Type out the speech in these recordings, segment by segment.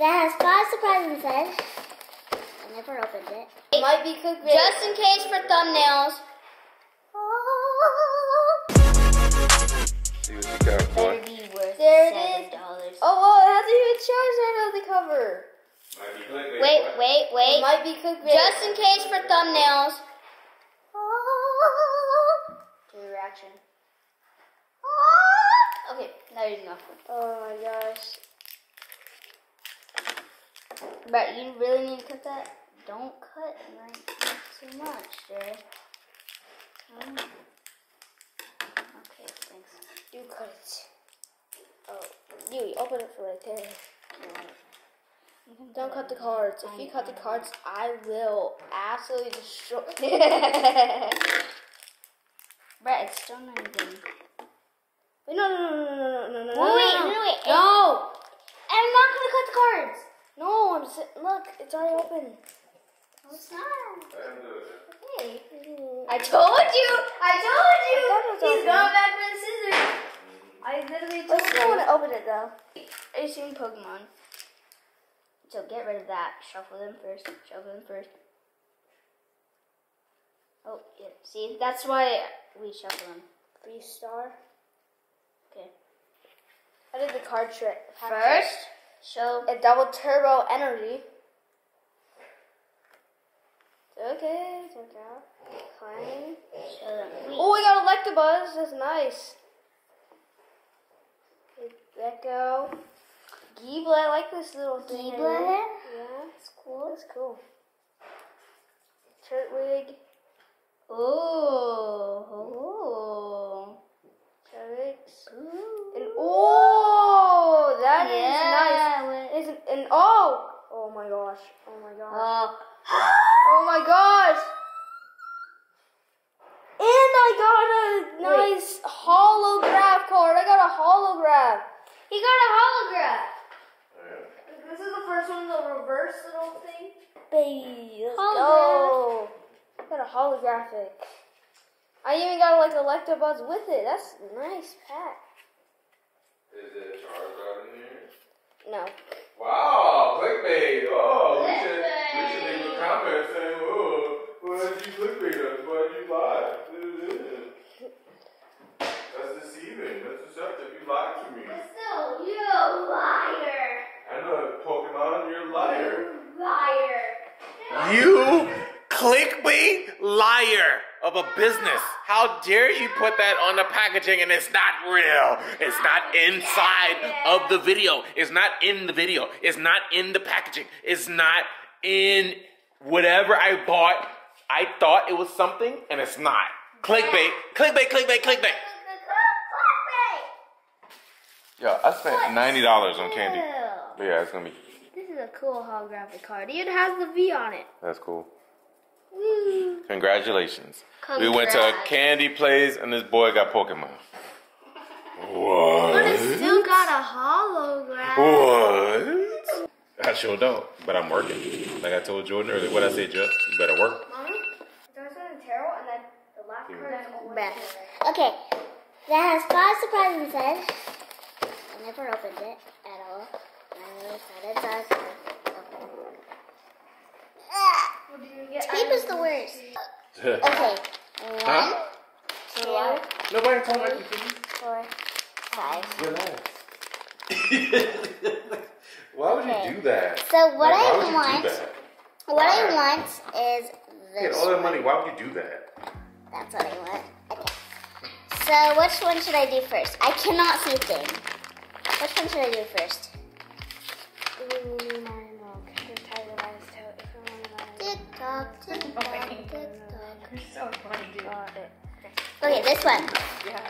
that has five surprises inside. I never opened it. It might be cooked. Just in case for thumbnails. See what you got, boy. Better be worth There it seven is. dollars. Oh, oh, it hasn't even charged out of the cover. Wait, wait, It wait. might be cooked. Just in case for thumbnails. Do the reaction. Oh. Okay, now you know. Oh my gosh. But you really need to cut that? Don't cut like too much, Jerry. Mm. Okay, thanks. You cut it. Oh, you open it for right there. Don't cut the cards. If you cut the cards, I will absolutely destroy. Brett, it's still not even. Wait, no, no, no, no, no, no, no, no, Wait, wait, no, no, wait. no. I'm not gonna cut the cards. No, I'm si- look, it's already open. No, it's not. Hey. I told you. I told you. I He's open. going back for the scissors. I literally told you. still want to open it though. Are you seeing Pokemon? So get rid of that. Shuffle them first. Shuffle them first. Oh, yeah. See, that's why we shuffle them. Three star. Okay. I did the card trick. First, show. a double turbo energy. Okay, check out. Oh, we got Electabuzz. That's nice. Echo. Gible, I like this little thing. Gible? Yeah, That's cool. that's cool. Turtwig. Oh. Oh. Turtwigs. Ooh. And oh, that is Yeah, nice. Isn't and oh, oh my gosh, oh my gosh, Oh. oh my gosh. And I got a nice holograph card. I got a holograph. He got a holograph. This is the first one, the reverse little thing. Baby, let's Holograph. go. Got a holographic. I even got like Electabuzz with it. That's a nice pack. Is it Charizard in here? No. Wow, clickbait. Oh, we should, we Clickbait. should leave a comment saying, oh, why did you clickbait us? Why did you lie? That's deceiving. That's deceptive. You lied to me. Still, you liar. I know, Pokemon, you're a liar. Liar. You clickbait liar of a business. How dare you put that on the packaging and it's not real? It's not inside of the video. It's not in the video. It's not in the packaging. It's not in whatever I bought. I thought it was something and it's not. Clickbait, clickbait, clickbait, clickbait. Yo, I spent ninety dollars on candy. But yeah, it's gonna be. This is a cool holographic card. It has the V on it. That's cool. Woo. Congratulations. We went to a candy place and this boy got Pokemon. What? Still got a hologram. What? I sure don't, but I'm working. Like I told Jordan earlier, what I say, Jeff? You better work. Mommy, there's something terrible, and then the last card is. Okay, that has five surprises inside. I never opened it at all. I'm really excited. So Tape is the worst. Okay, one, Huh? two, Nobody told me I could continue. four, five. Relax. Why would Okay. you do that? So what Like, why I would you want, do that? what I want is You had this. all that money. Why would you do that? That's what I want. Okay. So which one should I do first? I cannot see a thing. Which one should I do first? Tick tock, tick tock. You're so funny, dude. Okay, this one. Yeah.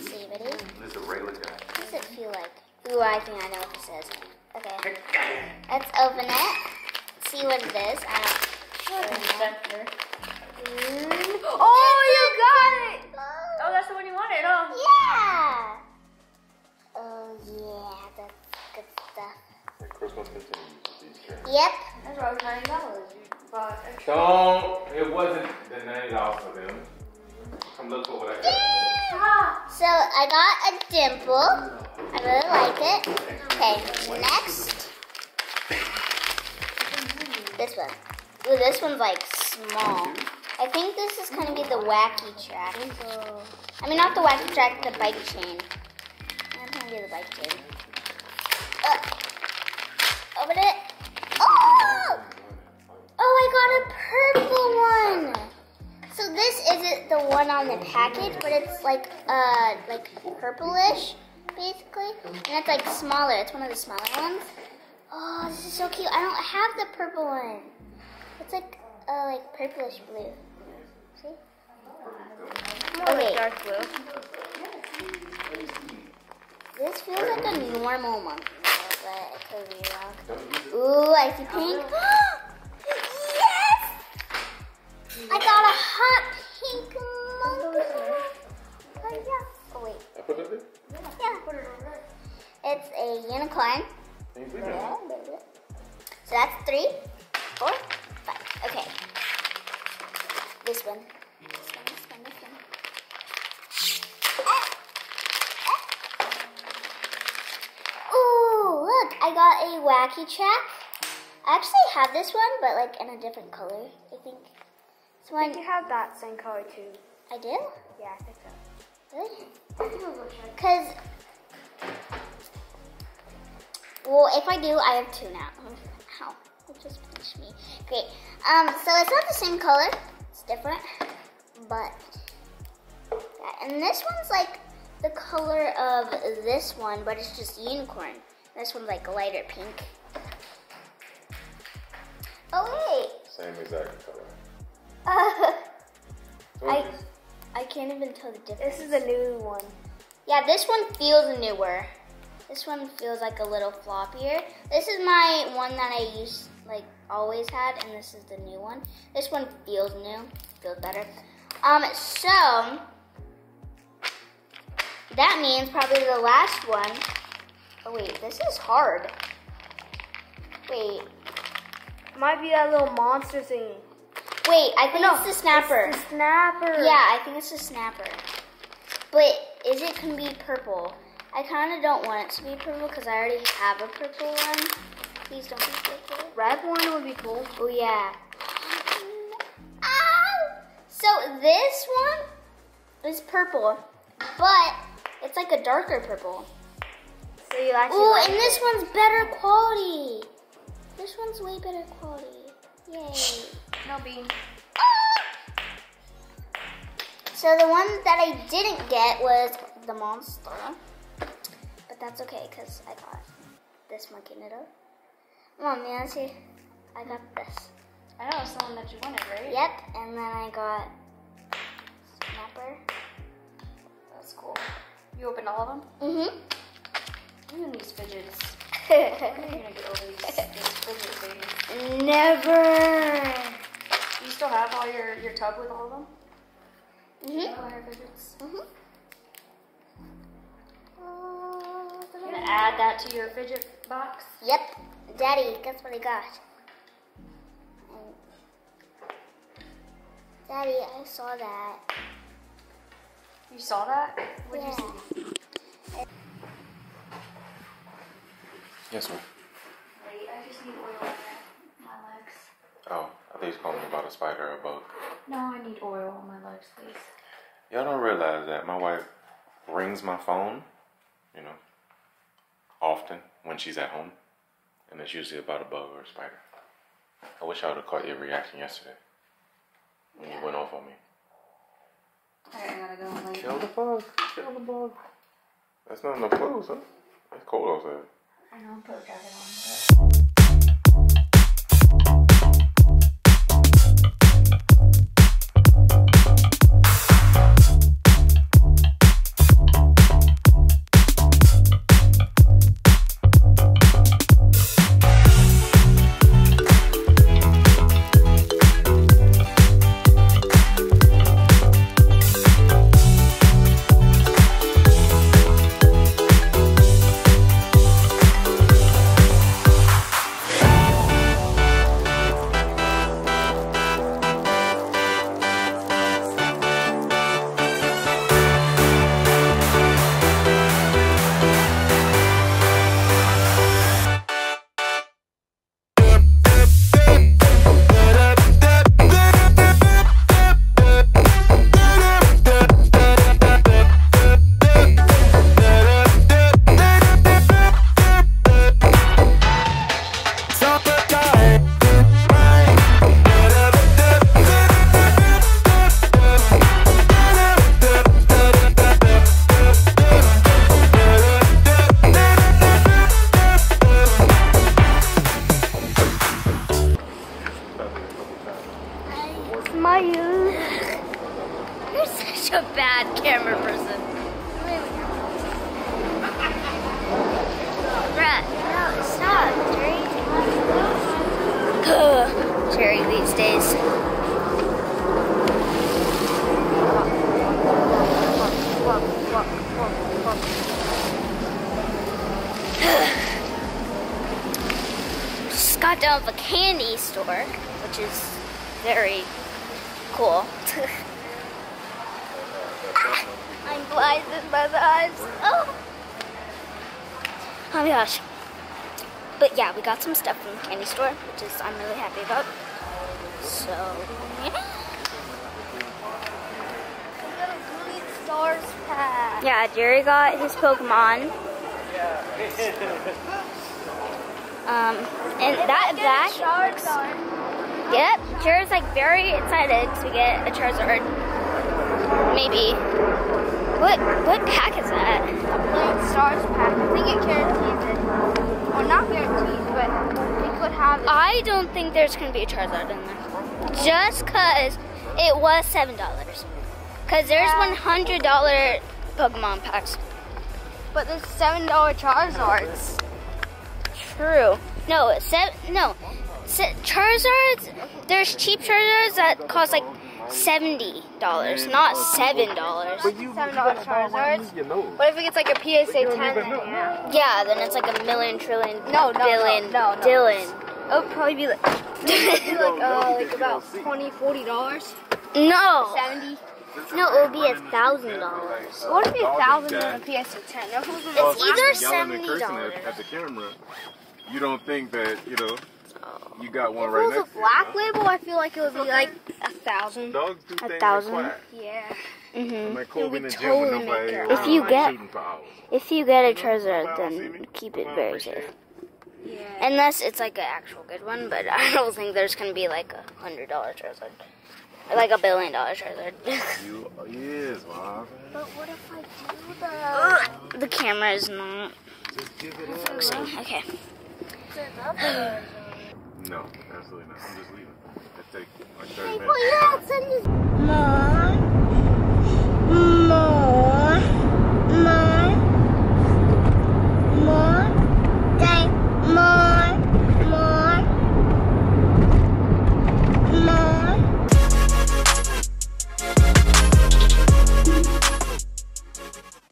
See, ready? This is a regular guy. What does it feel like? Ooh, I think I know what this is. Okay. Let's open it. See what it is. I don't. Mm. Oh, This one. Ooh, this one's like small. I think this is gonna be the wacky track. I mean, not the wacky track, the bike chain. I'm gonna be the bike chain. Uh, open it. Oh! Oh, I got a purple one. So this isn't the one on the package, but it's like uh like purplish, basically, and it's like smaller. It's one of the smaller ones. Oh, this is so cute. I don't have the purple one. It's like uh like purplish blue. See? Okay. Dark blue. This feels like a normal monkey, but it could be wrong. Ooh, I see pink. yes! I got a hot pink monkey. Oh, yeah. Oh, wait. I put it Yeah. It's a unicorn. in? So that's three, four, five. Okay. This one. This one, this one, this one. Ooh, look, I got a wacky track. I actually have this one, but like in a different color, I think. This I think you have that same color too. I do? Yeah, I think so. Really? Because, well, if I do, I have two now. Ow, it just pinched me. Great. Um, so it's not the same color. It's different. But, yeah. And this one's like the color of this one, but it's just unicorn. This one's like lighter pink. Oh, Same exact color. wait. So I, it's- I can't even tell the difference. This is a new one. Yeah, this one feels newer. This one feels like a little floppier. This is my one that I used, like, always had, and this is the new one. This one feels new, feels better. Um, so, that means probably the last one. Oh, wait, this is hard. Wait, Might be that little monster thing. wait, I think it's the snapper. It's the snapper. Yeah, I think it's a snapper. But is it gonna be purple? I kind of don't want it to be purple because I already have a purple one. Please don't be purple. Red one would be cool. Oh yeah. Ow! So this one is purple, but it's like a darker purple. So you actually Ooh, like and this one's better quality. This one's way better quality. Yay. No bean. Ah! So the one that I didn't get was the monster. But that's okay because I got this monkey noodle. Come on, Nancy. I got this. I know it's the one that you wanted, right? Yep, and then I got snapper. That's cool. You opened all of them? Mm-hmm. And these fidgets. When are you gonna get over these, these fidget things? Never. You still have all your, your tub with all of them? Mm-hmm. All your fidgets? Mm-hmm. Add that to your fidget box? Yep. Daddy, guess what I got? Daddy, I saw that. You saw that? What'd Yeah. you see? Yes, ma'am. Wait, I just need oil on my legs. Oh, I think he's calling me about a spider or a bug. No, I need oil on my legs, please. Y'all don't realize that my wife rings my phone, you know, often when she's at home, and it's usually about a bug or a spider. I wish I would have caught your reaction yesterday when you went off on me. Alright, I gotta go and. Kill the bug. Kill the bug. That's not enough clothes, huh? It's cold outside. I know, put a jacket on, but. Bad camera person. Brett, no, stop, Jerry. Jerry these days. Just got done with a candy store, which is very cool. Blinded by the eyes. Oh. oh my gosh. But yeah, we got some stuff from the candy store, which is I'm really happy about. So yeah. Stars pack. Yeah, Jerry got his Pokemon. Um, and that back. Charizard. Yep, Jerry's like very excited to get a Charizard. Maybe. What what pack is that? Playing Stars pack. I think it guarantees it. Well, not guarantees, but it could have it. I don't think there's gonna be a Charizard in there. Just cause it was seven dollars. Cause there's Yeah. one hundred dollar Pokemon packs. But there's seven dollar Charizards. True. No, seven. No, Charizards. There's cheap Charizards that cost like seventy dollars, not seven dollars. Seven dollar Charizards. What if it gets like a PSA ten? Then, yeah. Yeah, then it's like a million trillion No, no, billion no, no, no. Dylan. It would probably be like, be like, uh, like about 20 40 dollars. No, Seventy. no, it would be a thousand dollars. What if it's a thousand and a PSA ten? No, It's either seventy cursing dollars. at, at the camera, you don't think that you know you got one If right it was a black you. label, I feel like it would be like a thousand. Dogs do A thousand? like quiet. Yeah. hmm I'm like Kobe in the It would gym with totally nobody make If you get- shooting for hours. If you get a treasure, then keep it very safe. Yeah. Unless it's like an actual good one, but I don't think there's gonna be like a hundred dollar treasure, like a billion dollar treasure. You is, Mom. But what if I do though? the camera is not Just give it up. focusing. Okay. No, absolutely not. I'm just leaving. I take like 30 minutes. Mom.